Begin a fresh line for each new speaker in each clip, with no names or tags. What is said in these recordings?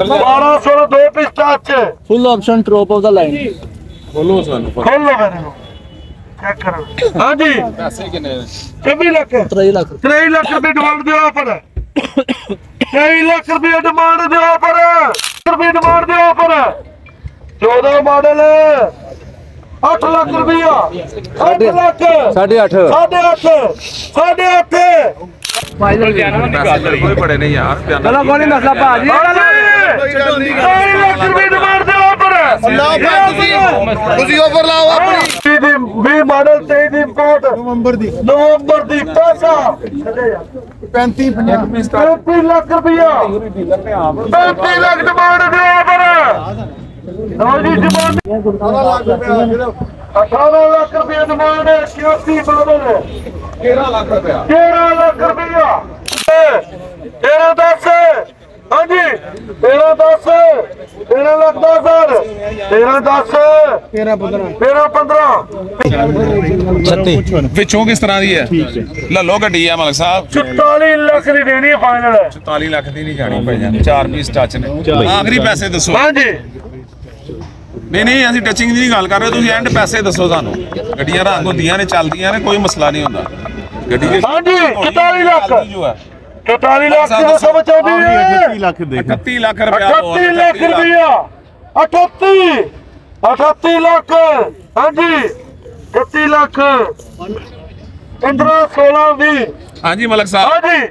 1200 ਦੋ ਪਿਸਟਾ ਚ
full option top of the line
ਬੋਲੋ ਸਾਨੂੰ
ਖੋਲ ਲੋ ਮੇਰੇ ਨੂੰ ਚੈੱਕ ਕਰੋ। ਹਾਂਜੀ।
ਪੈਸੇ ਕਿੰਨੇ
24 ਲੱਖ।
23 ਲੱਖ।
23 ਲੱਖ ਰੁਪਏ ਡਿਮਾਂਡ ਦੇ ਆਫਰ 23 ਲੱਖ ਰੁਪਏ ਡਿਮਾਂਡ ਦੇ ਆਫਰ ਰੁਪਏ ਡਿਮਾਂਡ ਦੇ ਆਫਰ 14 ਮਾਡਲ 8 ਲੱਖ ਰੁਪਇਆ। 8 ਲੱਖ।
8.5
ਸਾਢੇ 8 ਸਾਢੇ 8
ਪੈਸੇ ਕੋਈ ਬੜੇ ਨਹੀਂ ਯਾਰ
ਚਲੋ ਕੋਈ ਨਹੀਂ ਮਸਲਾ ਭਾਜੀ
23 ਲੱਖ ਰੁਪਏ ਡਿਮਾਂਡ ਦੇ ਆਫਰ
ਲਾਓ ਭਾਈ ਤੁਸੀਂ। ਤੁਸੀਂ ਓਵਰ ਲਾਓ ਆਪਣੀ।
ਦੀ 20 ਮਾਡਲ 23 ਦੀ ਇੰਪੋਰਟ ਨਵੰਬਰ ਦੀ। ਨਵੰਬਰ ਦੀ ਪੈਸਾ।
35 50
35 ਲੱਖ ਰੁਪਇਆ 35 ਲੱਖ ਡਿਮਾਂਡ ਦੇ ਆਫਰ ਲਓ ਜੀ ਡਿਮਾਂਡ 18 ਲੱਖ ਰੁਪਏ ਡਿਮਾਂਡ ਹੈ 81 ਮਾਡਲ
13 ਲੱਖ ਰੁਪਇਆ।
13 ਲੱਖ ਰੁਪਇਆ। 13 10 ਹਾਂਜੀ 13 10 13 ਲੱਖ 10000 13 10
13 15
13 15
ਵਿੱਚੋਂ ਕਿਸ ਤਰ੍ਹਾਂ ਦੀ ਹੈ? ਲੱਲੋ ਗੱਡੀ ਹੈ ਮਲਕ ਸਾਹਿਬ।
44 ਲੱਖ ਦੀ ਦੇਣੀ ਹੈ ਫਾਈਨਲ
44 ਲੱਖ ਦੀ ਨਹੀਂ ਜਾਣੀ ਭਾਈ ਜਾਨ। ਚਾਰ ਪੀਸ ਟੱਚ ਨੇ। ਆਖਰੀ ਪੈਸੇ ਦੱਸੋ।
ਹਾਂਜੀ।
ਨਹੀਂ ਨਹੀਂ ਅਸੀਂ ਟੱਚਿੰਗ ਦੀ ਨਹੀਂ ਗੱਲ ਕਰ ਰਹੇ ਤੁਸੀਂ ਐਂਡ ਪੈਸੇ ਦੱਸੋ ਸਾਨੂੰ। ਗੱਡੀਆਂ ਰੰਗ ਹੁੰਦੀਆਂ ਨੇ ਚੱਲਦੀਆਂ ਨੇ ਕੋਈ ਮਸਲਾ ਨਹੀਂ ਹੁੰਦਾ। ਗੱਡੀ ਦੇ
ਹਾਂਜੀ 44 ਲੱਖ।
ਜੋ ਹੈ।
44 ਲੱਖ ਦੀ ਆਉਂਦੀ ਹੈ
ਲੱਖ ਦੇ
31 ਲੱਖ ਰੁਪਇਆ
38 ਲੱਖ ਰੁਪਇਆ। 38 38 ਲੱਖ। ਹਾਂਜੀ 38 ਲੱਖ। 15 16 20
ਹਾਂਜੀ ਮਲਕ ਸਾਹਿਬ।
ਹਾਂਜੀ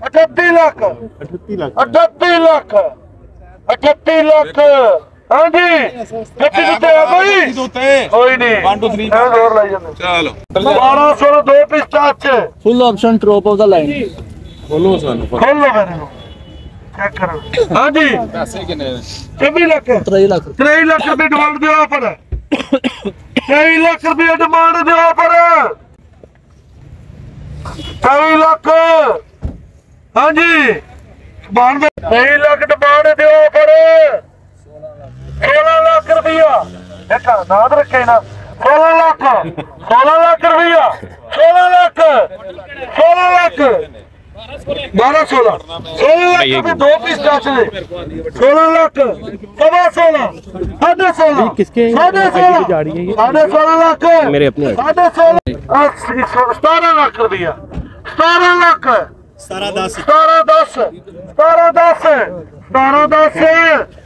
38 ਲੱਖ।
38 ਲੱਖ।
38 ਲੱਖ। 38 ਲੱਖ। ਹਾਂਜੀ। ਗੱਡੀ ਕਿੱਥੇ ਆ
ਉੱਤੇ।
ਕੋਈ ਨਹੀਂ
1 2 3
ਇਹ ਜ਼ੋਰ ਲਾਈ ਜਾਂਦੇ।
ਚਲੋ।
1200 ਦੋ ਪਿਸਟਾ ਚ
full option top of the line
ਬੋਲੋ ਸਾਨੂੰ
ਖੋਲ। ਲੋ ਮੇਰੇ ਨੂੰ ਚੈੱਕ ਕਰੋ। ਹਾਂਜੀ।
ਪੈਸੇ ਕਿੰਨੇ
24 ਲੱਖ।
23 ਲੱਖ।
23 ਲੱਖ ਰੁਪਏ ਡਿਮਾਂਡ ਦੇ ਆਫਰ। 23 ਲੱਖ ਰੁਪਏ ਡਿਮਾਂਡ ਦੇ ਆਫਰ। 23 ਲੱਖ। ਹਾਂਜੀ। ਡਿਮਾਂਡ ਦੇ 23 ਲੱਖ ਡਿਮਾਂਡ ਦੇ ਆਫਰ। 16 ਲੱਖ ਰੁਪਇਆ ਦੇਖਾ ਨਾਦ ਰੱਖੇ ਨਾ। 16 ਲੱਖ 16 ਲੱਖ ਰੁਪਇਆ 16 ਲੱਖ 16 ਲੱਖ। 12 16 16 ਲੱਖ ਦੇ ਦੋ ਪੀਸ ਚਾਚਲੇ 16 ਲੱਖ ਸਵਾ 16 ਸਾਢੇ 16
ਕਿਸਕੇ
ਸਾਢੇ 16 ਸਾਢੇ 16 ਲੱਖ
ਮੇਰੇ ਆਪਣੇ
ਸਾਢੇ 16 17 ਲੱਖ ਰੁਪਇਆ 17 ਲੱਖ।
17 10
17 10 17 10 17 10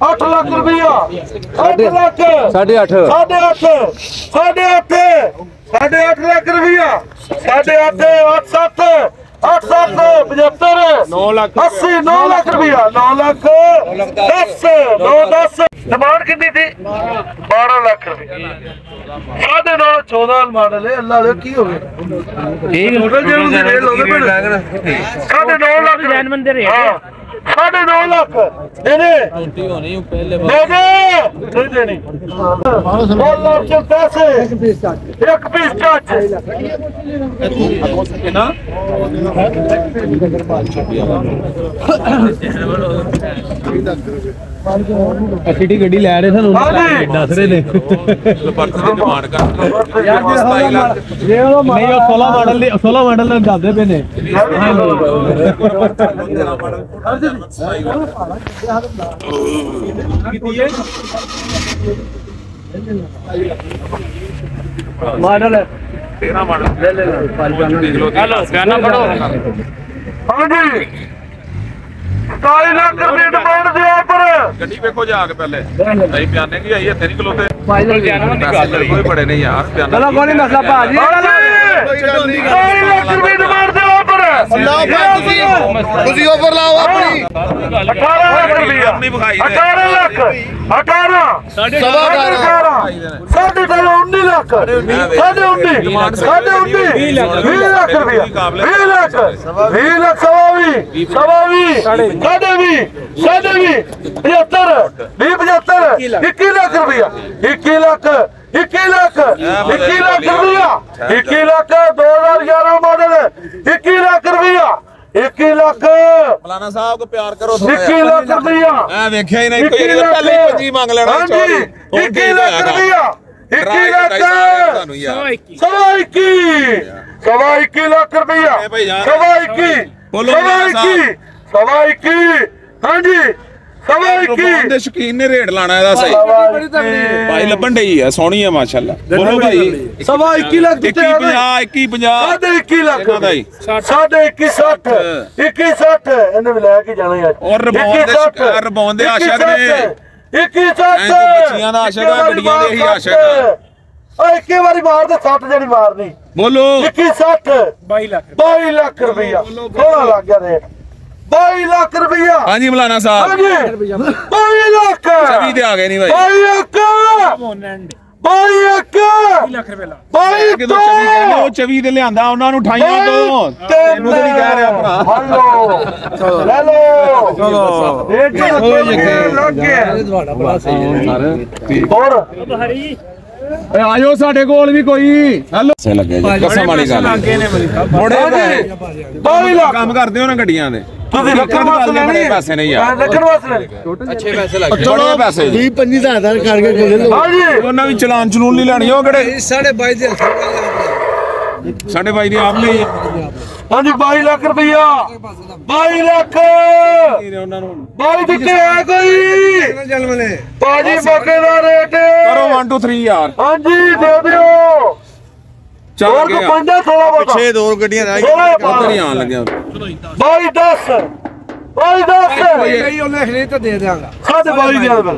8 ਲੱਖ ਰੁਪਇਆ 8 ਲੱਖ।
8.5
ਸਾਢੇ 8 ਸਾਢੇ 8 ਸਾਢੇ 8 ਲੱਖ ਰੁਪਇਆ ਸਾਢੇ 8 8 7 8 7 75 9 ਲੱਖ 80 9 ਲੱਖ ਰੁਪਇਆ 9 ਲੱਖ 10 9 10 ਡਿਮਾਂਡ ਕਿੰਨੀ ਸੀ? 12 ਲੱਖ ਰੁਪਇਆ ਸਾਢੇ 9 14 ਮਾਡਲ ਹੈ ਅੱਲਾ ਦੇ ਕੀ ਹੋ ਗਿਆ? ਠੀਕ ਦੇ ਰੇਟ ਲਾਉਂਦੇ ਪਏ ਸਾਢੇ 9 ਲੱਖ ਜੈਨਮਨ ਦੇ ਰੇਟ ਹਾਂ। ਸਾਢੇ 9 ਲੱਖ। ਇਹਨੇ
ਛੋਟੀ ਹੋਣੀ ਪਹਿਲੇ
ਦੇ ਦੇ। ਨਹੀਂ ਦੇਣੀ। ਉਹ ਲੱਖ ਚ ਪੈਸੇ ਇੱਕ ਪੀਸ ਚਾਚ ਇੱਕ ਪੀਸ ਚਾਚ
ਕਿੰਨਾ
ਐਸਟੀ ਗੱਡੀ ਲੈ ਰਹੇ ਸਾਨੂੰ ਦੱਸ ਰਹੇ ਨੇ।
ਬਰਥ ਦੀ ਡਿਮਾਂਡ ਕਰ
ਯਾਰ
27 ਲੱਖ।
ਨਹੀਂ ਉਹ 16 ਮਾਡਲ ਦੇ 16 ਮਾਡਲ ਦਾ ਦੱਸਦੇ ਪਏ ਨੇ।
Model
13 model. ਲੈ ਲੈ ਦੇਖ ਲਓ
ਹੈਲੋ ਗਾਣਾ ਪੜੋ
ਹਾਂਜੀ। 27 ਲੱਖ ਰੁਪਏ ਡਿਮਾਂਡ ਦੇ ਆਫਰ
ਗੱਡੀ ਵੇਖੋ ਜਾ ਕੇ ਪਹਿਲੇ। ਨਹੀਂ ਪਿਆਨੇ ਕੀ ਆਈ ਇੱਥੇ ਨਹੀਂ ਖਲੋਤੇ।
ਫਾਈਨਲ ਜੈਨੂਨ ਦੀ ਗੱਲ
ਕੋਈ ਬੜੇ ਨਹੀਂ ਯਾਰ ਪਿਆਨਾ
ਚਲੋ ਕੋਈ ਮਸਲਾ ਭਾਜੀ
ਹਾਂਜੀ। 27 ਲੱਖ ਰੁਪਏ ਡਿਮਾਂਡ ਦੇ
ਲਾਓ ਭਾਈ ਤੁਸੀਂ ਤੁਸੀਂ ਓਵਰ ਲਾਓ ਆਪਣੀ।
18 ਲੱਖ।
ਦੇ
18 ਲੱਖ। 18
ਸਵਾ ਅਠਾਰਾਂ।
ਸਾਢੇ 19 ਲੱਖ। ਸਾਢੇ 19 ਸਾਢੇ 19 20 ਲੱਖ। ਰੁਪਇਆ। 20 ਲੱਖ। 20 ਲੱਖ ਸਵਾ ਵੀ ਸਵਾ ਵੀ ਸਾਢੇ 20 ਸਾਢੇ 20 75 20 75 21 ਲੱਖ ਰੁਪਇਆ। 21 ਲੱਖ। 21 ਲੱਖ 21 ਲੱਖ ਰੁਪਇਆ 21 ਲੱਖ 2011 ਮਾਡਲ 21 ਲੱਖ ਰੁਪਇਆ 21 ਲੱਖ।
ਮਲਾਨਾ ਸਾਹਿਬ ਕੋ ਪਿਆਰ ਕਰੋ
21 ਲੱਖ ਰੁਪਇਆ
ਐ ਵੇਖਿਆ ਹੀ ਨਹੀਂ ਕੋਈ ਪਹਿਲੇ ਹੀ ਪੰਜੀ ਮੰਗ ਲੈਣਾ
ਹਾਂਜੀ 21 ਲੱਖ ਰੁਪਇਆ 21 ਲੱਖ। ਸਵਾ 21 ਸਵਾ 21 ਲੱਖ ਰੁਪਇਆ। ਸਵਾ 21
ਬੋਲੋ
ਸਵਾ
ਮੇਰਾ
21 ਸਵਾ 21 ਹਾਂਜੀ। ਸਵਾ 21
ਦੇ ਸ਼ੌਕੀਨ ਨੇ ਰੇਟ ਲਾਣਾ ਇਹਦਾ ਸਹੀ। ਭਾਈ ਲੱਭਣ ਡਈ ਆ ਸੋਹਣੀ ਆ ਮਾਸ਼ਾਅੱਲਾ। ਬੋਲੋ ਭਾਈ।
ਸਵਾ 21 ਲੱਖ
21 50 21 50
ਸਾਢੇ 21 ਲੱਖ।
ਦਾ ਹੀ।
ਸਾਢੇ 21 60 21 60 ਇਹਨੇ ਵੀ ਲੈ ਕੇ ਜਾਣਾ ਯਾਰ
ਔਰ ਰਬੌਨ ਦੇ ਰਬੌਨ ਦੇ ਆਸ਼ਕ ਨੇ।
21 60
ਐਂ ਤਾਂ ਬੱਚੀਆਂ ਦਾ ਆਸ਼ਕ ਆ, ਗੱਡੀਆਂ ਦੇ ਹੀ ਆਸ਼ਕ ਆ।
ਓ ਇੱਕੇ ਵਾਰੀ ਮਾਰ ਦੇ 60 ਜਿਹੜੀ ਮਾਰਨੀ।
ਬੋਲੋ।
21 60
22 ਲੱਖ।
22 ਲੱਖ ਰੁਪਇਆ ਸੋਹਣਾ ਲੱਗ ਗਿਆ ਰੇਟ। 22 ਲੱਖ ਰੁਪਇਆ
ਹਾਂਜੀ ਮਲਾਨਾ ਸਾਹਿਬ।
ਹਾਂਜੀ। 22 ਲੱਖ।
ਛਵੀ ਤੇ ਆ ਗਏ ਨਹੀਂ ਭਾਈ
22 ਲੱਖ
ਮੋਨੈਂਡ
22 ਲੱਖ
20 ਲੱਖ ਰੁਪਏ ਲਾ
22
ਕਿਦੋਂ ਚਵੀ ਕਹਿੰਦੇ ਉਹ ਚਵੀ ਤੇ ਲਿਆਂਦਾ ਉਹਨਾਂ ਨੂੰ ਠਾਈਆਂ ਤੋਂ। ਤੈਨੂੰ। ਤਾਂ ਨਹੀਂ ਕਹਿ ਰਿਹਾ ਭਰਾ।
ਹਲੋ। ਲੈ ਲੋ ਚਲੋ। ਰੇਟ ਲੱਗ ਗਿਆ
ਤੁਹਾਡਾ ਬੜਾ ਸਹੀ ਹੈ
ਹੋਰ।
ਏ ਆਜੋ ਸਾਡੇ ਕੋਲ ਵੀ ਕੋਈ। ਹੈਲੋ। ਸੇ ਲੱਗੇ ਜੀ। ਕਸਮ ਵਾਲੀ ਗੱਲ
ਲੱਗੇ ਨੇ ਮਰੀ
ਥੋੜੇ
22 ਲੱਖ।
ਕੰਮ ਕਰਦੇ ਹੋ ਨਾ ਗੱਡੀਆਂ ਦੇ।
ਤੁਸੀਂ ਰੱਖਣ ਵਾਸਤੇ
ਬੜੇ
ਲੈਣੇ
ਪੈਸੇ ਨਹੀਂ ਯਾਰ।
ਹਾਂ, ਰੱਖਣ ਵਾਸਤੇ ਲੈਣੇ
ਬੜੇ ਪੈਸੇ ਜੀ।
20 25000 ਕਰਕੇ ਖੋਲੇ ਲੋ
ਹਾਂਜੀ।
ਉਹਨਾਂ ਵੀ ਚਲਾਨ ਚਲੂਨ ਨਹੀਂ ਲੈਣੀ ਉਹ ਕਿਹੜੇ?
ਸਾਢੇ 22 ਦੇ
ਸਾਡੇ ਭਾਈ ਦੀ ਆਪ ਲਈ।
ਹਾਂਜੀ 22 ਲੱਖ ਰੁਪਇਆ 22 ਲੱਖ।
ਉਹਨਾਂ ਨੂੰ
22 ਦਿੱਤੇ ਹੈ ਕੋਈ?
ਜਨਮ ਨੇ
ਬਾਜੀ ਮੌਕੇ ਦਾ ਰੇਟ।
ਕਰੋ 1 2 3 ਯਾਰ।
ਹਾਂਜੀ ਦੇ ਦਿਓ। ਹੋਰ ਕੋ ਪੰਜਾ ਥੋੜਾ ਬਹੁਤਾ।
ਪਿੱਛੇ ਦੋ ਗੱਡੀਆਂ ਰਹਿ
ਉਧਰ ਹੀ ਆਣ ਲੱਗਿਆ।
22 10 22 10
ਕਈ ਉਹਨੇ ਖਰੀਦ ਤਾਂ ਦੇ ਦਿਆਂਗਾ।
ਸਾਡੇ 22 ਦੇ। ਆਵੇ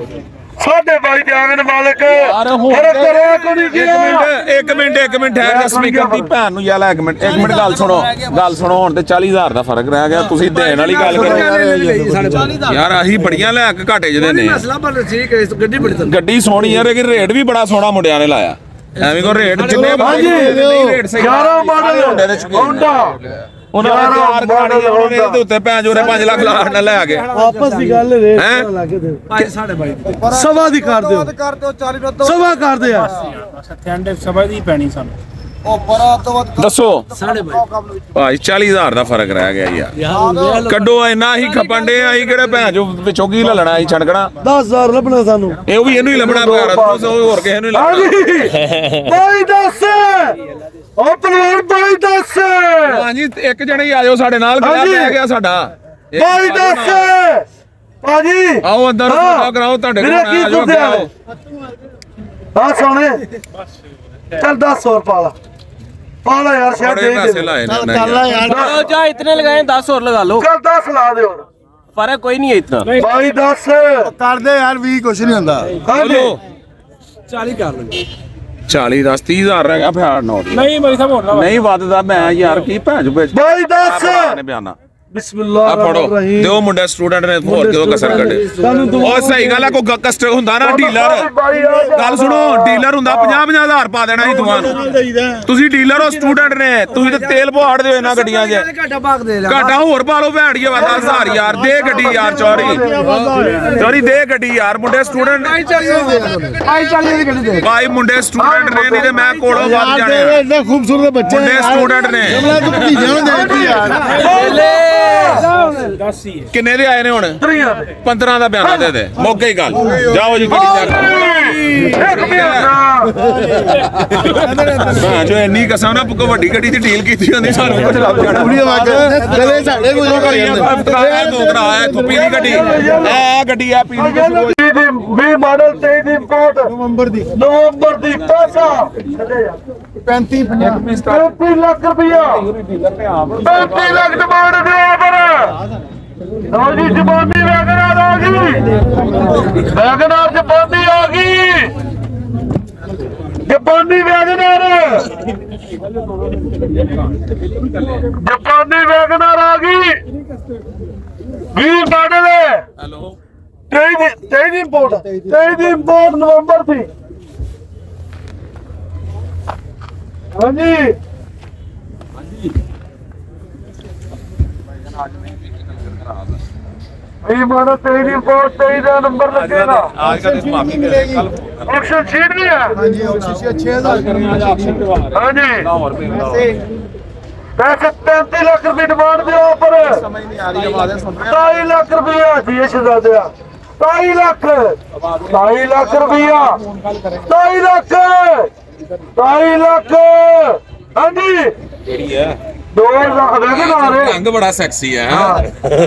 ਸਾਡੇ 22 ਦੇ ਆਵੇ ਮਾਲਕ।
ਅਰੇ
ਕਰਿਆ ਕੋਈ ਨਹੀਂ
ਇੱਕ
ਗਿਆ
ਮਿੰਟ ਇੱਕ ਮਿੰਟ ਇੱਕ ਮਿੰਟ ਠਹਿਰ ਜਾ ਸਪੀਕਰ ਦੀ ਭੈਣ ਨੂੰ ਯਾਰ ਇੱਕ ਮਿੰਟ ਇੱਕ ਮਿੰਟ ਗੱਲ ਸੁਣੋ। ਗੱਲ ਸੁਣੋ ਹੁਣ ਤੇ 40000 ਦਾ ਫ਼ਰਕ ਰਹਿ ਗਿਆ। ਤੁਸੀਂ ਦੇਣ ਵਾਲੀ ਗੱਲ ਕਰੋ ਯਾਰ ਆਹੀ ਬੜੀਆਂ ਲੈ ਕੇ ਘਾਟੇ ਜਿਹਦੇ ਨੇ
ਮਸਲਾ ਪਰ ਠੀਕ ਹੈ ਗੱਡੀ ਬੜੀ
ਗੱਡੀ ਸੋਹਣੀ ਯਾਰ ਲੇਕਿਨ ਰੇਟ ਵੀ ਬੜਾ ਸੋਹਣਾ ਮੁੰਡਿਆਂ ਨੇ ਲਾਇਆ। ਐਵੇਂ ਕੋ ਰੇਟ ਜਿੰਨੇ
ਹਾਂਜੀ
ਰੇਟ ਸਹੀ
11 ਮਾਡਲ
ਦੇ।
ਹੋਂਡਾ
ਉਹਨਾਂ ਕਰਾਣੀ ਉਹਨਾਂ ਨੇ ਇਹਦੇ ਉੱਤੇ ਭੈਣ ਜੋਰੇ 5 ਲੱਖ ਲਾ ਨਾਲ ਲੈ ਕੇ
ਆਪਸ ਦੀ ਗੱਲ ਰੇਟ
ਹੈਂ?
ਲਾ ਕੇ ਦੇ।
ਭਾਈ ਸਾਢੇ 22
ਸਵਾ ਦੀ ਕਰ ਦਿਓ
ਕਰ ਦਿਓ 40 ਰੁਪਏ
ਸਵਾ ਕਰ ਦੇ ਯਾਰ
ਸਭਾ ਦੀ ਪੈਣੀ ਸਾਨੂੰ।
ਉਹ ਬੜਾ ਤੋਂ ਵੱਧ
ਦੱਸੋ।
ਸਾਢੇ 22
ਭਾਈ 40000 ਦਾ ਫ਼ਰਕ ਰਹਿ ਗਿਆ ਯਾਰ ਕੱਢੋ ਇੰਨਾ ਹੀ ਖਪਣ ਦੇ ਆਈ ਕਿਹੜੇ ਭੈਣ ਜੋ ਵਿੱਚੋਂ ਕੀ ਲੱਲਣਾ ਸੀ ਛਣਕਣਾ?
10000 ਲੱਭਣਾ ਸਾਨੂੰ।
ਇਹ ਵੀ ਇਹਨੂੰ ਹੀ ਲੱਭਣਾ ਪਿਆ ਹੋਰ ਕਿਸੇ ਨੂੰ ਹੀ ਲੱਭਣਾ।
22 10 ਉਹ ਪਹਿਲਵਾਨ 22 10
ਹਾਂਜੀ ਇੱਕ ਜਣੇ ਹੀ ਆਜੋ ਸਾਡੇ ਨਾਲ ਕਿਹੜਾ। ਰਹਿ ਗਿਆ ਸਾਡਾ।
22 10 ਭਾਜੀ।
ਆਓ ਅੰਦਰ
ਹਾਂ।
ਫੋਟੋ ਕਰਾਓ ਤੁਹਾਡੇ ਕੋਲ ਆਜੋ
ਸੁਣਦੇ ਆ?
ਆਓ।
ਹਾਂ ਸੋਨੇ ਚੱਲ 10 ਹੋਰ ਪਾ ਲਾ ਪਾ ਲਾ ਯਾਰ ਸ਼ਾਇਦ
ਬੜੇ
ਦੇ
ਪੈਸੇ
ਦੇ
ਲਾਏ ਨੇ ਉਹਨੇ
ਕਰ ਲੈ
ਯਾਰ।
ਯਾਰ
चलो जा इतने लगाए दस और लगा लो
ਚੱਲ 10 ਲਾ ਦੇ ਹੋਰ
फर्क कोई नहीं है इतना
22 10
ਕਰ ਦੇ ਯਾਰ 20 ਕੁਛ ਨਹੀਂ ਹੁੰਦਾ
ਹਾਂਜੀ
ਬੋਲੋ
40 ਕਰ ਲਓ
40 10 30000 ਰਹਿ ਗਿਆ ਫਿਰ ਨੋਟ
ਨਹੀਂ ਮਰੀ ਸਾਹਿਬ ਹੋਰ ਨਾ
ਨਹੀਂ ਵੱਧਦਾ ਮੈਂ ਯਾਰ ਕੀ ਭੈਣ ਜੋ ਵਿੱਚ
22 10
ਨੇ ਬਿਆਨਾ
ਬਿਸਮਿਲ੍ਲਾ
ਆ ਫੜੋ। ਦਿਓ ਮੁੰਡੇ ਸਟੂਡੈਂਟ ਨੇ ਹੋਰ ਕਿਉਂ ਕਸਰ ਕੱਢੇ? ਉਹ ਸਹੀ ਗੱਲ ਆ ਕੋਈ ਕਸਟ ਹੁੰਦਾ ਨਾ ਡੀਲਰ ਗੱਲ ਸੁਣੋ ਡੀਲਰ ਹੁੰਦਾ 50 50000 ਪਾ ਦੇਣਾ ਸੀ ਤੁਹਾਨੂੰ। ਤੁਸੀਂ ਡੀਲਰ ਹੋ ਸਟੂਡੈਂਟ ਨੇ ਤੁਸੀਂ ਤੇ ਤੇਲ ਪਵਾੜ ਦਿਓ ਇਹਨਾਂ ਗੱਡੀਆਂ 'ਚ।
ਘਾਟਾ ਭਾਗ ਦੇ ਲੈ
ਘਾਟਾ ਹੋਰ ਪਾ ਲਓ ਭੈਣ ਜੀ ਵਾਦਾ ਹਜ਼ਾਰ ਯਾਰ ਦੇ ਗੱਡੀ ਯਾਰ ਚੌਰੀ ਚੌਰੀ ਦੇ ਗੱਡੀ ਯਾਰ ਮੁੰਡੇ ਸਟੂਡੈਂਟ
ਭਾਈ 40 ਦੀ ਗੱਡੀ ਦੇ।
ਭਾਈ ਮੁੰਡੇ ਸਟੂਡੈਂਟ ਨੇ ਨਹੀਂ ਤੇ ਮੈਂ ਕੋਲੋਂ ਵੱਧ
ਯਾਰ
ਜਾਣੇ
ਦੇ ਇੰਨੇ ਖੂਬਸੂਰਤ ਬੱਚੇ
ਮੁੰਡੇ student ਨੇ।
ਜਮਲਾ ਤੂੰ ਭਤੀਜੇ ਨੂੰ ਦੇ ਦਿੱਤੀ ਯਾਰ
ਦੱਸ ਹੀ ਹੈ
ਕਿੰਨੇ ਦੇ ਆਏ ਨੇ ਹੁਣ? 15 ਦਾ। ਬਿਆਨਾ ਦੇ ਦੇ। ਮੌਕੇ ਹੀ ਗੱਲ। ਜਾਓ ਜੀ ਗੱਡੀ ਚੱਕ ਹਾਂ। ਜੋ ਇੰਨੀ ਕਸਮ ਨਾ ਕੋ ਵੱਡੀ ਗੱਡੀ ਦੀ ਡੀਲ ਕੀਤੀ ਹੁੰਦੀ ਸਾਨੂੰ ਕੁਝ ਲੱਭ ਜਾਣਾ।
ਕੁੜੀ ਵਾਗ ਕਦੇ ਸਾਡੇ ਕੋਲ ਜੋ ਕਰੀ ਜਾਂਦੇ
ਦੋ ਕਰਾ ਆਇਆ ਥੋਪੀ ਦੀ ਗੱਡੀ। ਆ ਗੱਡੀ ਆ ਪੀਲੀ ਦੀ
ਦੀ 20 ਮਾਡਲ 23 ਦੀ ਇੰਪੋਰਟ
ਨਵੰਬਰ ਦੀ।
ਨਵੰਬਰ ਦੀ ਪੈਸਾ।
35
35 ਲੱਖ ਰੁਪਇਆ। 35 ਲੱਖ ਡਿਮਾਂਡ ਦੇ ਲਓ ਜੀ ਜ਼ਬਾਨੀ ਵੈਗਨਾਰ ਆ ਗਈ ਵੈਗਨਾਰ ਜ਼ਬਾਨੀ ਆ ਗਈ। ਜ਼ਬਾਨੀ ਵੈਗਨਾਰ ਜ਼ਬਾਨੀ ਵੈਗਨਾਰ ਆ ਗਈ। 20 ਮਾਡਲ
ਹੈਲੋ।
23 ਦੀ 23 ਦੀ ਇੰਪੋਰਟ 23 ਦੀ ਇੰਪੋਰਟ ਨਵੰਬਰ ਹਾਂਜੀ। ਵੀ ਮਾਡਲ 23 ਦੀ ਰਿਪੋਰਟ 23 ਦਾ ਨੰਬਰ ਲੱਗੇਗਾ।
ਅੱਜ ਕੱਲ ਮਾਫੀ ਮਿਲੇਗੀ। ਕੱਲ
ਆਪਸ਼ਨ ਸ਼ੀਟ ਵੀ ਹੈ।
ਹਾਂਜੀ ਉਹ ਸ਼ੀਸ਼ੇ 6000
ਹਾਂਜੀ।
ਹੋਰ ਵੀ
ਪੈਸੇ। 35 ਲੱਖ ਰੁਪਏ ਡਿਮਾਂਡ ਦੇ ਉੱਪਰ।
ਸਮਝ ਨਹੀਂ ਆ ਰਹੀ ਆਵਾਜ਼ ਸੁਣ
27 ਲੱਖ ਰੁਪਇਆ ਜੀ ਸ਼ਹਜ਼ਾਦਿਆ 27 ਲੱਖ। 27 ਲੱਖ ਰੁਪਇਆ 27 ਲੱਖ। 27 ਲੱਖ। ਹਾਂਜੀ।
ਕਿਹੜੀ ਹੈ
ਦੋ ਲੱਖ ਦੇ ਕੇ ਨਾਲ
ਰੰਗ ਬੜਾ ਸੈਕਸੀ ਹੈ।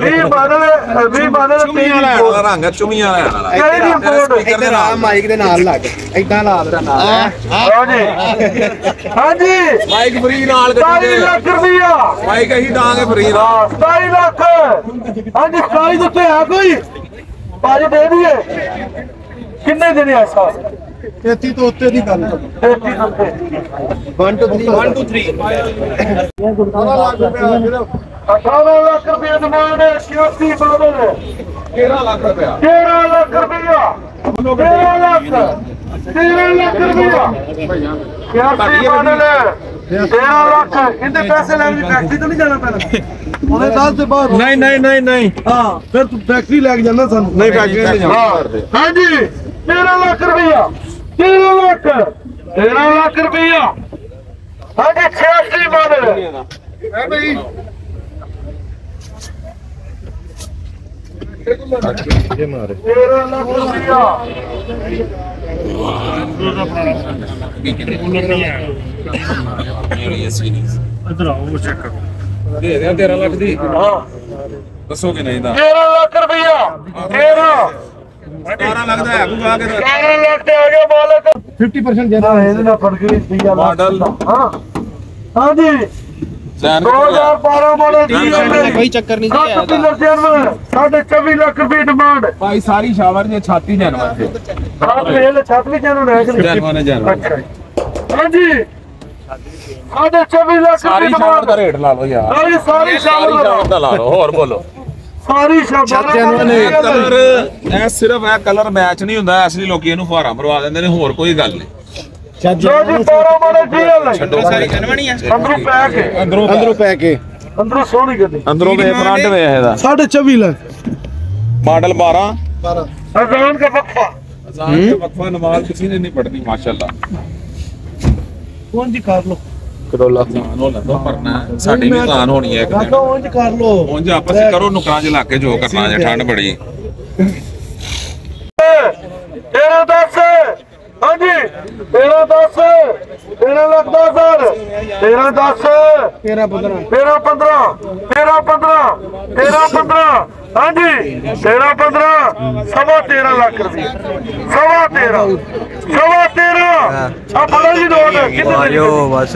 ਵੀ ਬਦਲ ਵੀ ਬਦਲ
ਚੁਮੀਆਂ ਲੈਣ ਵਾਲਾ ਰੰਗ ਹੈ ਚੁਮੀਆਂ ਲੈਣ ਵਾਲਾ।
ਕਿਹੜੀ ਰਿਪੋਰਟ
ਸਪੀਕਰ ਦੇ ਨਾਲ।
ਮਾਈਕ ਦੇ ਨਾਲ ਲੱਗ। ਇਦਾਂ ਲਾ ਦੇ
ਹਾਂਜੀ ਹਾਂਜੀ।
ਮਾਈਕ ਫਰੀ ਨਾਲ
27 ਲੱਖ ਰੁਪਇਆ
ਮਾਈਕ ਅਸੀਂ ਦਾਂਗੇ ਫਰੀ ਦਾ
ਹਾਂ 27 ਲੱਖ। ਹਾਂਜੀ 27 ਦੇ ਉੱਤੇ ਹੈ ਕੋਈ? ਬਾਜ ਦੇ ਦਈਏ। ਕਿੰਨੇ ਦਿਨ ਹੈ ਸਾਲ?
33 ਤੋਂ ਉੱਤੇ ਦੀ ਗੱਲ
33 ਦੇ ਉੱਤੇ
1 2 3 1 2 3
18 ਲੱਖ ਰੁਪਏ ਡਿਮਾਂਡ ਹੈ 86 ਬਾਦਲ
13 ਲੱਖ ਰੁਪਇਆ।
13 ਲੱਖ ਰੁਪਇਆ। 13 ਲੱਖ। 13 ਲੱਖ ਰੁਪਇਆ। 86 ਬਾਦਲ 13 ਲੱਖ। ਇਹਦੇ ਪੈਸੇ ਲੈਣ ਦੀ ਫੈਕਟਰੀ ਤੋਂ ਨਹੀਂ ਜਾਣਾ ਪੈਣਾ।
ਉਹਨੇ 10 ਦੇ ਬਾਹਰ
ਨਹੀਂ ਨਹੀਂ ਨਹੀਂ ਨਹੀਂ।
ਹਾਂ ਫਿਰ ਤੂੰ ਫੈਕਟਰੀ ਲੈ ਕੇ ਜਾਂਦਾ ਸਾਨੂੰ।
ਨਹੀਂ ਫੈਕਟਰੀ ਤੇ ਜਾਣਾ।
ਹਾਂਜੀ। 13 ਲੱਖ ਰੁਪਇਆ 13 ਲੱਖ 13 ਲੱਖ ਰੁਪਇਆ ਹਾਂਜੀ 86 ਬਾਦਲ
ਹੈ ਬਈ।
ਤੇਰਾਂ ਲੱਖ ਰੁਪਇਆ
ਦੇ ਦੇ 13 ਲੱਖ ਦੀ?
ਹਾਂ।
ਦੱਸੋ ਕਿ ਨਹੀਂ ਦਾ?
13 ਲੱਖ ਰੁਪਇਆ 13
17 ਲੱਖ ਦਾ ਹੈ ਕੋਈ ਆ ਕੇ
13 ਲੱਖ ਤੇ ਆ ਗਿਆ ਮਾਲਕ
50% ਦੇ
ਨਾ ਇਹਦੇ ਨਾਲ ਫੜ ਕੇ ਰੁਪਇਆ
ਮਾਡਲ।
ਹਾਂ। ਹਾਂਜੀ।
ਸੈਨ
2012 ਮਾਡਲ ਜੀ
ਕੋਈ ਚੱਕਰ ਨਹੀਂ
ਸੱਤ ਪਿਲਰ ਜਨਮ ਸਾਢੇ 24 ਲੱਖ ਰੁਪਏ ਡਿਮਾਂਡ।
ਭਾਈ ਸਾਰੀ ਸ਼ਾਵਰ ਦੀ ਛਾਤੀ ਜਾਨਵਰ ਤੇ
ਸਾਤ ਵੇਲ ਛੱਤ ਵੀ ਜਨਮ ਹੈ ਕਿ ਨਹੀਂ
ਜਾਨਵਰ ਨੇ ਜਾਨਵਰ
ਅੱਛਾ ਜੀ। ਹਾਂਜੀ। ਸਾਢੇ 24 ਲੱਖ
ਸਾਰੀ
ਰੁਪਏ
ਸ਼ਾਵਰ ਦਾ
ਡਿਮਾਂਡ।
ਰੇਟ ਲਾ ਲਓ ਯਾਰ।
ਸਾਰੀ
ਸ਼ਾਵਰ ਦਾ ਲਾ ਲਓ ਹੋਰ ਬੋਲੋ।
ਸਾਰੀ
ਇਹ ਕਲਰ ਇਹ ਸਿਰਫ ਇਹ ਕਲਰ ਮੈਚ ਨਹੀਂ ਹੁੰਦਾ ਇਸ ਲਈ ਲੋਕੀ ਇਹਨੂੰ ਫੁਹਾਰਾ ਮਰਵਾ ਦਿੰਦੇ ਨੇ ਹੋਰ ਕੋਈ ਗੱਲ ਨਹੀਂ।
ਜੋ ਜੀ 12 ਮਾਡਲ ਜੀ ਲੈ
ਛੱਡੋ ਸਾਰੀ ਜਨਵਣੀ ਆ
ਅੰਦਰੋਂ ਪੈ ਕੇ।
ਅੰਦਰੋਂ
ਅੰਦਰੋਂ ਪੈ ਕੇ।
ਅੰਦਰੋਂ ਸੋਹਣੀ ਗੱਡੀ।
ਅੰਦਰੋਂ ਵੇ ਫਰੰਟ ਵੇ ਇਹਦਾ।
24 ਲੱਖ।
ਮਾਡਲ 12
ਅਜ਼ਾਨ ਦਾ ਵਕਫਾ।
ਅਜ਼ਾਨ ਕੇ ਵਕਫਾ ਨਮਾਜ਼ ਕਿਸੇ ਨੇ ਨਹੀਂ ਪੜਨੀ ਮਾਸ਼ਾਅੱਲਾ।
ਉਂਝ ਕਰ ਲੋ
ਕਦੋਲਾ ਅਜ਼ਾਨ ਹੋਣਾ ਤੋਂ ਪਰਨਾ ਸਾਡੀ ਵੀ ਅਜ਼ਾਨ ਹੋਣੀ ਹੈ ਇੱਕ ਦਿਨ।
ਉਂਝ ਕਰ ਲੋ
ਉਂਝ ਆਪਸ ਵਿੱਚ ਕਰੋ ਨੁਕਰਾਂ ਚ ਲਾ ਕੇ ਜੋ ਕਰਨਾ ਜੇ ਠੰਡ ਬੜੀ।
ਤੇਰਾ ਦੱਸ। ਹਾਂਜੀ ਤੇਰਾ ਦੱਸ। ਤੇਰਾ ਲੱਖ ਦਸ ਹਜ਼ਾਰ ਤੇਰਾ ਦੱਸ।
13 15
ਤੇਰਾ 15 ਤੇਰਾ 15 ਤੇਰਾ 15 ਹਾਂਜੀ ਤੇਰਾ 15 ਸਵਾ 13 ਲੱਖ ਰੁਪਏ ਸਵਾ 13 ਸਵਾ 13 ਆ ਜੀ ਨੋਟ ਕਿੰਨੇ ਆਇਓ ਬਸ।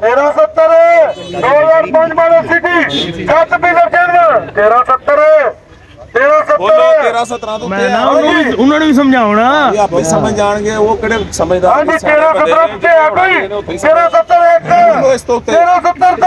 तेरह
सत्तर दो हज़ार पाँच
बारह सिटी सात बीस
अठानवे तेरह सत्तर है
समझ
जाएँगे एक
सत्तर